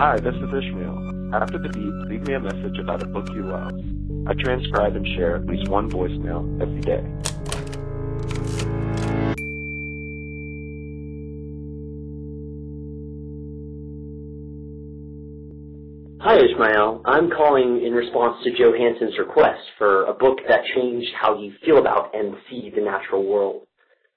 Hi, this is Ishmael. After the beep, leave me a message about a book you love. I transcribe and share at least one voicemail every day. Hi, Ishmael. I'm calling in response to Joe Hanson's request for a book that changed how you feel about and see the natural world.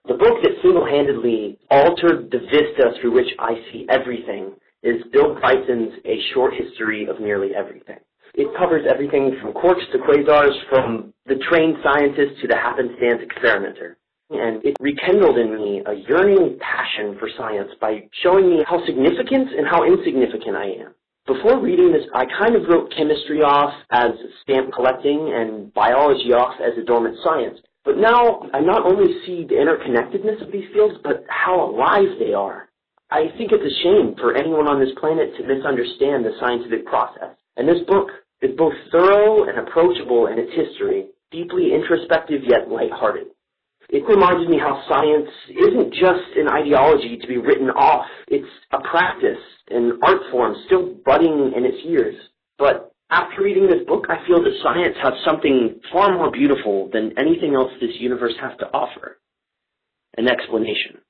The book that single-handedly altered the vista through which I see everything is Bill Bryson's A Short History of Nearly Everything. It covers everything from quarks to quasars, from the trained scientist to the happenstance experimenter. And it rekindled in me a yearning passion for science by showing me how significant and how insignificant I am. Before reading this, I kind of wrote chemistry off as stamp collecting and biology off as a dormant science. But now I not only see the interconnectedness of these fields, but how alive they are. I think it's a shame for anyone on this planet to misunderstand the scientific process. And this book is both thorough and approachable in its history, deeply introspective yet lighthearted. It reminds me how science isn't just an ideology to be written off. It's a practice, an art form still budding in its years. But after reading this book, I feel that science has something far more beautiful than anything else this universe has to offer. An explanation.